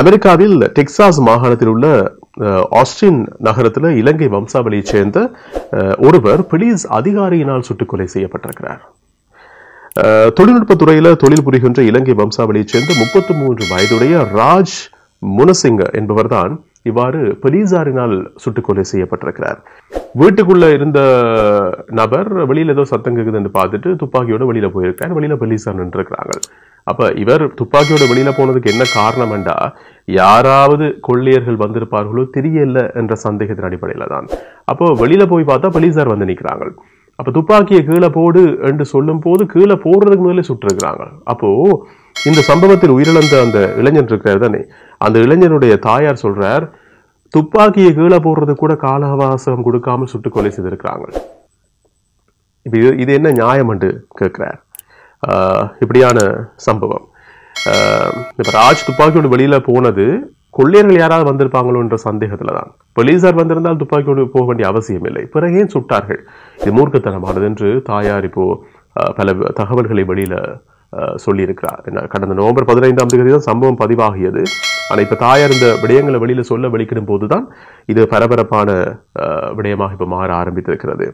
அமெரிக்காவில் டெக்சாஸ் மாகாணத்தில் உள்ள ஆஸ்டின் நகரத்தில் இலங்கை வம்சாவளியைச் சேர்ந்த ஒருவர் போலீஸ் அதிகாரியினால் சுட்டுக் கொலை செய்யப்பட்டிருக்கிறார். தொழில்நுட்பத் தொழில் புரிகின்ற இலங்கை வம்சாவளியைச் சேர்ந்த முப்பத்தி மூன்று வயதுடைய ராஜ் முனசிங்க என்பவர்தான் இவ்வாறு போலீசாரினால் சுட்டுக் கொலை செய்யப்பட்டிருக்கிறார். வீட்டுக்குள்ள இருந்த நபர் வெளியில ஏதோ சத்தம் கேக்குதுன்னு பார்த்துட்டு துப்பாக்கியோட வெளியில போயிருக்கார். வெளியில போலீசார் நின்றுருக்கிறாங்க அப்ப இவர் துப்பாக்கியோட வெளியில போனதுக்கு என்ன காரணம்ண்டா யாராவது கொள்ளையர்கள் வந்திருப்பார்களோ தெரியல என்ற சந்தேகத்தின் அடிப்படையில தான். அப்போ வெளியில் போய் பார்த்தா போலீஸார் வந்து நிற்கிறாங்க அப்போ துப்பாக்கியை கீழே போடு என்று சொல்லும் போது கீழே போடுறதுக்கு முதல்ல சுட்டிருக்கிறாங்க. அப்போ இந்த சம்பவத்தில் உயிரிழந்த அந்த இளைஞன் இருக்கிறார் தானே? அந்த இளைஞனுடைய தாயார் சொல்றார் துப்பாக்கியை கீழே போடுறது கூட கால அவகாசம் கொடுக்காமல் சுட்டுக் கொலை செய்திருக்கிறாங்க. இப்போ இது இது என்ன நியாயம் என்று கேட்குறார். இப்படியான சம்பவம். இப்போ இப்ப ராஜ் துப்பாக்கியோடு வெளியில் போனது கொள்ளையர்கள் யாராவது வந்திருப்பாங்களோ என்ற சந்தேகத்துல தான் போலீசார் வந்திருந்தால் துப்பாக்கியோடு போக வேண்டிய அவசியம் இல்லை. பிறகு ஏன் சுட்டார்கள்? இது மூர்க்கத்தனமானது என்று தாயார் இப்போ பல தகவல்களை வெளியில சொல்லியிருக்கிறார். என்ன கடந்த நவம்பர் பதினைந்தாம் தேதி தான் சம்பவம் பதிவாகியது. ஆனா இப்ப தாயார் இந்த விடயங்களை வெளியில சொல்ல வெளிக்கிடும் போதுதான் இது பரபரப்பான விடயமாக இப்போ மாற ஆரம்பித்திருக்கிறது.